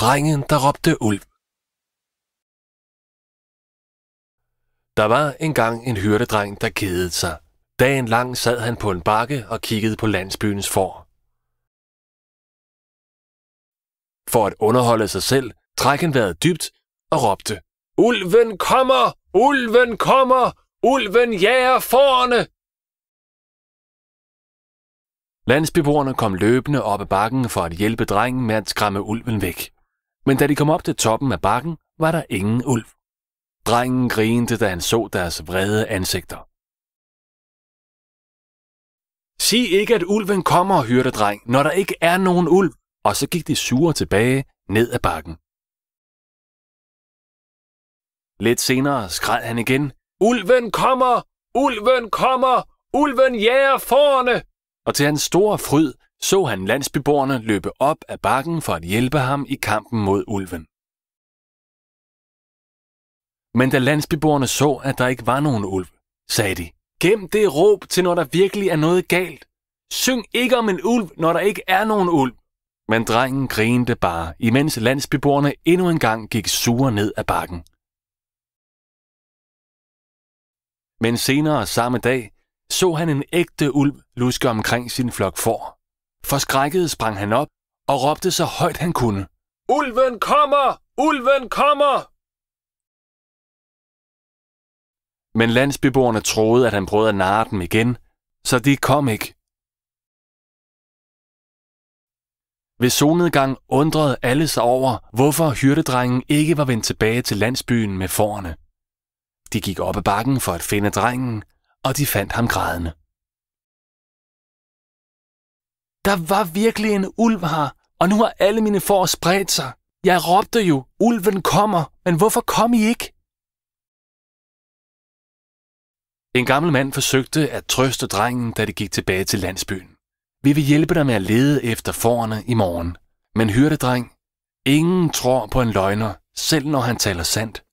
Drengen, der råbte ulv. Der var engang en hyrdedreng, der kedede sig. Dagen lang sad han på en bakke og kiggede på landsbyens får. For at underholde sig selv, træk han vejret dybt og råbte, Ulven kommer! Ulven kommer! Ulven jager forerne! Landsbeboerne kom løbende op ad bakken for at hjælpe drengen med at skræmme ulven væk. Men da de kom op til toppen af bakken, var der ingen ulv. Drengen grinte, da han så deres vrede ansigter. Sig ikke, at ulven kommer, hørte dreng, når der ikke er nogen ulv, og så gik de sure tilbage ned ad bakken. Lidt senere skreg han igen. Ulven kommer! Ulven kommer! Ulven jager forne! Og til hans store fryd så han landsbyborgerne løbe op ad bakken for at hjælpe ham i kampen mod ulven. Men da landsbyborgerne så, at der ikke var nogen ulv, sagde de, Gem det råb til, når der virkelig er noget galt. Syng ikke om en ulv, når der ikke er nogen ulv. Men drengen grinte bare, imens landsbyborgerne endnu en gang gik sure ned ad bakken. Men senere samme dag så han en ægte ulv luske omkring sin flok får. Forskrækket sprang han op og råbte så højt han kunne. Ulven kommer! Ulven kommer! Men landsbyboerne troede, at han prøvede at narre dem igen, så de kom ikke. Ved solnedgang undrede alle sig over, hvorfor hyrdedrengen ikke var vendt tilbage til landsbyen med forerne. De gik op ad bakken for at finde drengen, og de fandt ham grædende. Der var virkelig en ulv her, og nu har alle mine får spredt sig. Jeg råbte jo, ulven kommer, men hvorfor kom I ikke? En gammel mand forsøgte at trøste drengen, da de gik tilbage til landsbyen. Vi vil hjælpe dig med at lede efter forerne i morgen. Men hørte dreng, ingen tror på en løgner, selv når han taler sandt.